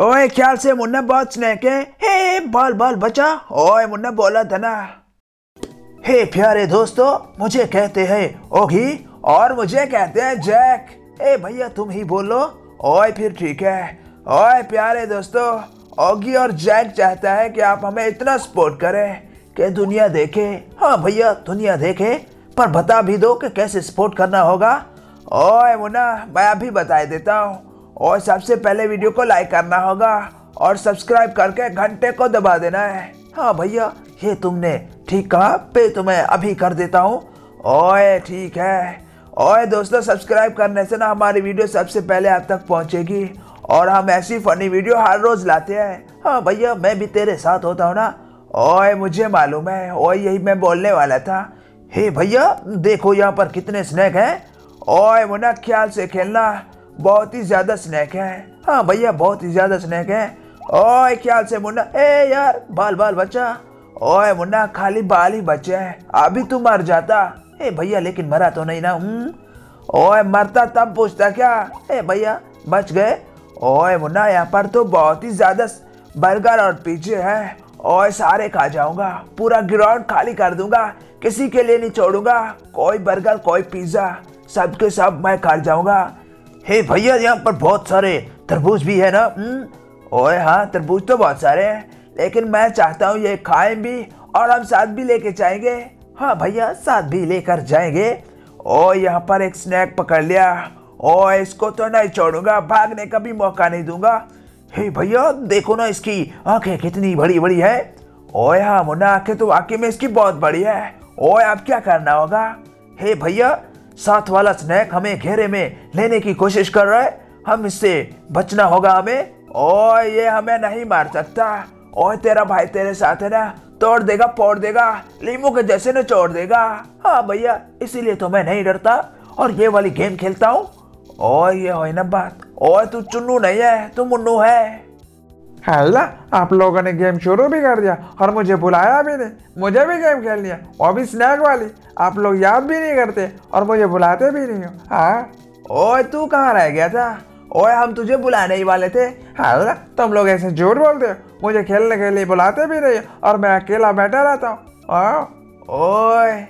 ओए, ख्याल से मुन्ना बहुत स्नैक है। हे बाल बाल, बचा। ओए, मुन्ना, बोला था ना हे, प्यारे दोस्तों, मुझे कहते हैं, ओगी, और मुझे कहते हैं जैक। ए, भैया, तुम ही बोलो। ओए, फिर ठीक है। ओए, प्यारे दोस्तों, ओगी और जैक चाहता है कि आप हमें इतना सपोर्ट करें कि दुनिया देखे। हाँ भैया, दुनिया देखे, पर बता भी दो कि कैसे सपोर्ट करना होगा। ओए, मुन्ना, मैं अभी बता देता हूँ। और सबसे पहले वीडियो को लाइक करना होगा और सब्सक्राइब करके घंटे को दबा देना है। हाँ भैया, ये तुमने ठीक कहा, पे तो मैं अभी कर देता हूँ। ओए, ठीक है। ओए दोस्तों सब्सक्राइब करने से ना हमारी वीडियो सबसे पहले आप तक पहुँचेगी। और हम ऐसी फनी वीडियो हर रोज लाते हैं। हाँ भैया, मैं भी तेरे साथ होता हूँ ना। ओए, मुझे मालूम है। ओए, यही मैं बोलने वाला था। हे भैया, देखो यहाँ पर कितने स्नैक हैं। ओए, मुन्ना, ख्याल से खेलना। बहुत ही ज़्यादा स्नैक है। हाँ भैया, बहुत ही ज़्यादा स्नैक है। ओए ख्याल से मुन्ना? ए यार, बाल बाल बच्चा। ओए मुन्ना, खाली बाल ही बचे हैं। अभी तू मर जाता। ए भैया, लेकिन मरा तो नहीं ना हम्म? ओए, मरता तब पूछता क्या? ए भैया, बच गए। ओए मुन्ना, यहाँ पर तो बहुत ही ज़्यादा बर्गर और पिज्जे हैं। और सारे खा जाऊँगा। पूरा ग्राउंड खाली कर दूँगा। किसी के लिए नहीं छोड़ूँगा। कोई बर्गर, कोई पिज्जा, सबके सब मैं खा जाऊँगा। हे भैया यहाँ पर बहुत सारे तरबूज भी है ना? हम्म? ओए हाँ तरबूज तो बहुत सारे हैं लेकिन मैं चाहता हूँ ये खाएँ भी और हम साथ भी लेके जाएँगे। हाँ भैया साथ भी लेकर जाएँगे। ओ यहाँ पर एक स्नैक पकड़ लिया। ओ इसको तो नहीं छोड़ूँगा भागने का भी मौका नहीं दूँगा। हे भैया देखो ना इसकी आँखें कितनी बड़ी बड़ी है। ओए हाँ मुन्ना आँखें तो वाकई में इसकी बहुत बड़ी है। ओए अब क्या करना होगा? हे भैया साथ वाला स्नैक हमें घेरे में लेने की कोशिश कर रहा है। हम इससे बचना होगा हमें। ओए ये हमें नहीं मार सकता। ओए तेरा भाई तेरे साथ है ना? तोड़ देगा पोड़ देगा। लीमू के जैसे न छोड़ देगा। हाँ भैया, इसीलिए तो मैं नहीं डरता। और ये वाली गेम खेलता हूँ। और ये हो ना बात। और तू चुन्नू नहीं है, तू मुन्नू है। हेला आप लोगों ने गेम शुरू भी कर दिया और मुझे बुलाया भी नहीं। मुझे भी गेम खेल लिया और भी स्नैक वाली। आप लोग याद भी नहीं करते और मुझे बुलाते भी नहीं हो। हाँ? ओए, तू कहाँ रह गया था? ओए, हम तुझे बुलाने ही वाले थे। हेला तुम लोग ऐसे झूठ बोलते हो। मुझे खेलने के लिए बुलाते भी नहीं और मैं अकेला बैठा रहता हूँ। हाँ? ओए,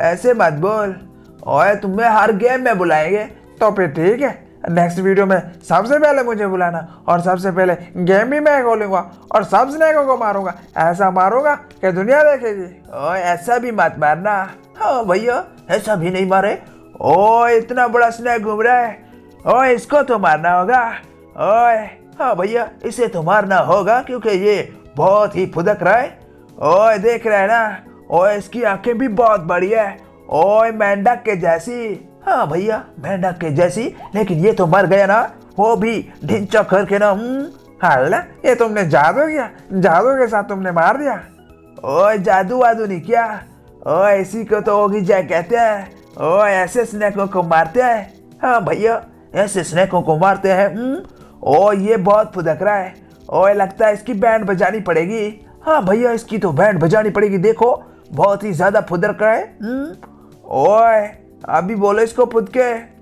ऐसे मत बोल। ओए, तुम्हें हर गेम में बुलाएँगे तो फिर ठीक है। नेक्स्ट वीडियो में सबसे पहले मुझे बुलाना और सबसे पहले गेम भी मैं खोलूँगा और सब स्नैकों को मारूँगा। ऐसा मारूँगा कि दुनिया देखेगी। ओए, ऐसा भी मत मारना। हाँ भैया, ऐसा भी नहीं मारे। ओए, इतना बड़ा स्नैक घूम रहा है। ओए, इसको तो मारना होगा। ओए हाँ भैया, इसे तो मारना होगा क्योंकि ये बहुत ही फुदक रहा है। ओए, देख रहे हैं ना? ओए, इसकी आँखें भी बहुत बड़ी है। ओए, मेंढक के जैसी। हाँ भैया मेंढक के जैसी, लेकिन ये तो मर गया ना, वो भी ढिंचा करके ना हम्म हाँ ये तुमने जादू किया, जादू के साथ तुमने मार दिया। ओए, जादू वादू नहीं किया। ओए, इसी को तो होगी जय कहते हैं। ओए, ऐसे स्नैकों को मारते हैं। हाँ भैया, ऐसे स्नैकों को मारते हैं हम्म। ओ ये बहुत फुदक रहा है। ओए, लगता है इसकी बैंड बजानी पड़ेगी। हाँ भैया, इसकी तो बैंड बजानी पड़ेगी, देखो, बहुत ही ज़्यादा फुदक रहा है हम्म। ओए अभी बोलो इसको पुद के।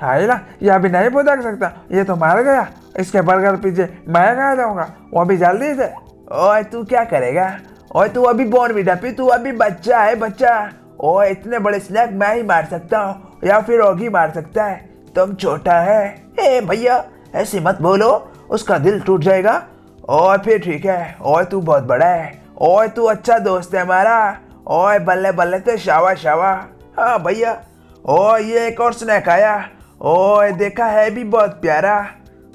हाई ना ये अभी नहीं पुदक सकता। ये तो मार गया। इसके बर्गर पीछे मैं खा जाऊँगा। वो अभी जल्दी से। ओए, तू क्या करेगा? ओए, तू अभी बोन भी डपी तू अभी बच्चा है, बच्चा। ओए, इतने बड़े स्नैक मैं ही मार सकता हूँ, या फिर ओगी मार सकता है। तुम छोटा है। हे भैया, ऐसे मत बोलो। उसका दिल टूट जाएगा। और फिर ठीक है। ओए, तू बहुत बड़ा है। ओए, तू अच्छा दोस्त है हमारा। ओए बल्ले बल्ले तो शावा शावा हाँ भैया। ओ ये एक और स्नैक आया। ओ देखा है भी बहुत प्यारा।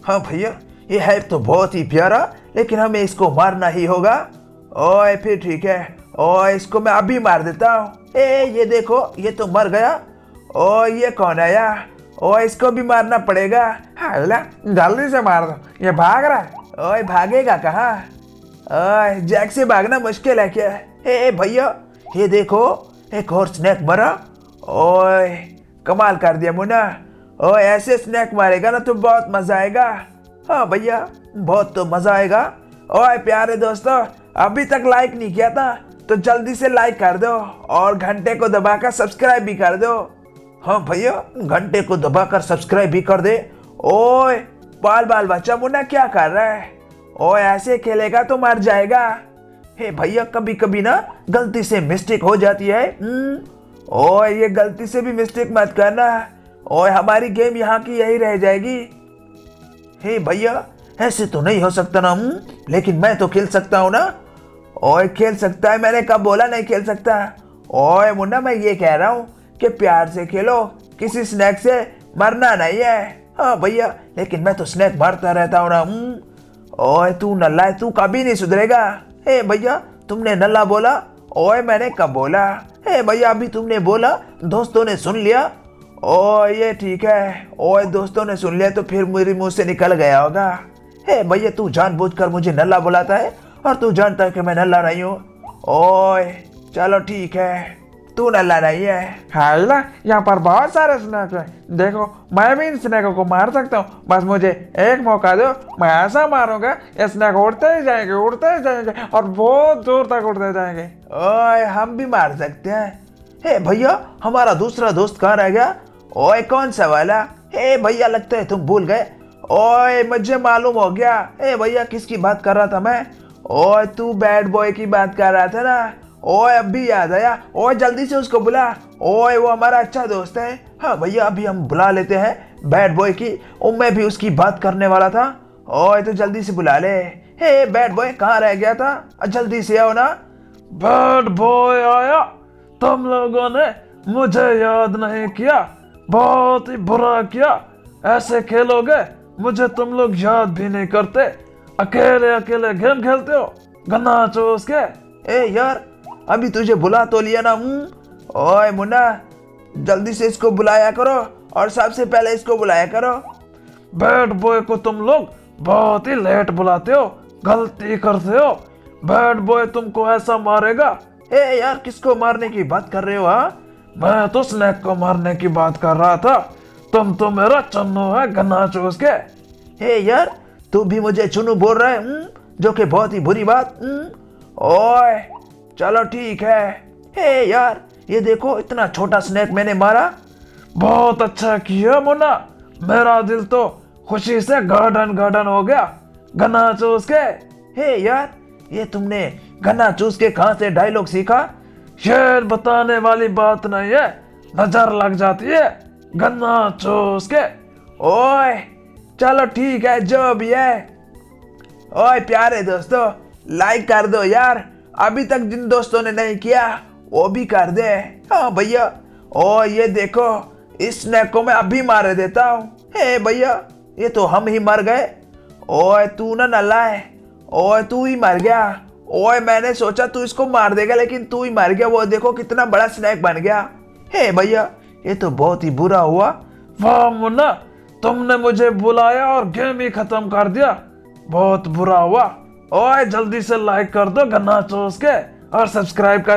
हाँ भैया, ये है तो बहुत ही प्यारा, लेकिन हमें इसको मारना ही होगा। ओए फिर ठीक है। ओ इसको मैं अभी मार देता हूँ। ए, ये देखो, ये तो मर गया। ओ ये कौन आया? ओ इसको भी मारना पड़ेगा। हाला जल्दी से मार दो। ये भाग रहा है। ओए भागेगा कहाँ? ओए जैक से भागना मुश्किल है क्या? ए, भैया, ये देखो, एक और स्नैक मरा। ओए कमाल कर दिया मुन्ना। ओए ऐसे स्नैक मारेगा ना तो बहुत मज़ा आएगा। हाँ भैया बहुत तो मज़ा आएगा। ओए प्यारे दोस्तों अभी तक लाइक नहीं किया था तो जल्दी से लाइक कर दो और घंटे को दबाकर सब्सक्राइब भी कर दो। हाँ भैया घंटे को दबाकर सब्सक्राइब भी कर दे। ओए बाल बाल बच्चा मुन्ना क्या कर रहा है? ओ ऐसे खेलेगा तो मर जाएगा। हे भैया कभी कभी ना गलती से मिस्टेक हो जाती है। हम्म, ओए, ये गलती से भी मिस्टेक मत करना। ओए, हमारी गेम यहाँ की यही रह जाएगी। हे भैया, ऐसे तो नहीं हो सकता ना हूँ, लेकिन मैं तो खेल सकता हूँ ना। ओए, खेल सकता है, मैंने कब बोला नहीं खेल सकता? ओए, मुन्ना, मैं ये कह रहा हूँ कि प्यार से खेलो, किसी स्नैक से मरना नहीं है। हाँ भैया, लेकिन मैं तो स्नैक मरता रहता हूँ ना हूँ। ओए, तू नल्ला है, तू कभी नहीं सुधरेगा। हे भैया, तुमने नल्ला बोला? ओए, मैंने कब बोला? हे भैया, अभी तुमने बोला, दोस्तों ने सुन लिया। ओ, ये ठीक है। ओए दोस्तों ने सुन लिया तो फिर मेरे मुँह से निकल गया होगा। हे भैया, तू जानबूझकर मुझे नल्ला बुलाता है और तू जानता है कि मैं नल्ला नहीं हूँ। ओए, चलो ठीक है। तू नल्ला नहीं है। है ना? यहाँ पर बहुत सारे स्नैक हैं। देखो मैं भी इन स्नैकों को मार सकता हूँ। बस मुझे एक मौका दो। मैं ऐसा मारूँगा ये स्नैक उड़ते ही जाएँगे उड़ते ही जाएँगे और बहुत दूर तक उड़ते जाएँगे। ओए हम भी मार सकते हैं। हे भैया हमारा दूसरा दोस्त कहाँ रह गया? ओए कौन सा वाला? हे भैया लगता है तुम भूल गए। ओए मुझे मालूम हो गया। हे भैया किसकी बात कर रहा था मैं? ओए तू बैड बॉय की बात कर रहा था ना? ओए, अब भी याद आया? ओए, जल्दी से उसको बुला। ओए, वो हमारा अच्छा दोस्त है। हाँ भैया, अभी हम बुला लेते हैं बैड बॉय की। ओ मैं भी उसकी बात करने वाला था। ओए तो जल्दी से बुला ले। हे, बैड बॉय, कहाँ रह गया था? जल्दी से आओ ना। बैड बॉय आया। तुम लोगों ने मुझे याद नहीं किया। बहुत ही बुरा किया। ऐसे खेलोगे, मुझे तुम लोग याद भी नहीं करते। अकेले अकेले गेम खेलते हो। गन्ना चूस के। ए, यार अभी तुझे बुला तो लिया ना हूँ। ओए मुन्ना जल्दी से इसको बुलाया करो और सबसे पहले इसको बुलाया करो। बैड बॉय को तुम लोग बहुत ही लेट बुलाते हो गलती करते हो। बैड बॉय तुमको ऐसा मारेगा। ए यार किसको मारने की बात कर रहे हो हाँ? मैं तो स्नैक को मारने की बात कर रहा था। तुम तो मेरा चन्नू है गन्ना चूस के। हे यार तू भी मुझे चुनू बोल रहा है हम्म? जो कि बहुत ही बुरी बात हम्म? ओए चलो ठीक है। हे यार, ये देखो, इतना छोटा स्नैक मैंने मारा। बहुत अच्छा किया, मुन्ना। मेरा दिल तो खुशी से गार्डन गार्डन हो गया। गन्ना चूस के। हे यार, ये तुमने गन्ना चूस के कहाँ से डायलॉग सीखा? शेर बताने वाली बात नहीं है। नज़र लग जाती है। गन्ना चूस के। ओए, चलो ठीक है, जो भी है। ओए, प्यारे दोस्तों लाइक कर दो यार। अभी तक जिन दोस्तों ने नहीं किया, वो भी कर दे। हाँ भैया। ओ ये देखो, इस स्नैक को मैं अभी मार देता हूँ। हे भैया, ये तो हम ही मर गए। ओए, तू ना नल्ला है ओए, तू ही मर गया। ओए, मैंने सोचा तू इसको मार देगा, लेकिन तू ही मर गया। वो देखो कितना बड़ा स्नैक बन गया। हे भैया, ये तो बहुत ही बुरा हुआ। वाह, मुन्ना, तुमने मुझे बुलाया और गेम ही खत्म कर दिया। बहुत बुरा हुआ। ओए जल्दी से लाइक कर दो गन्ना चोस के और सब्सक्राइब कर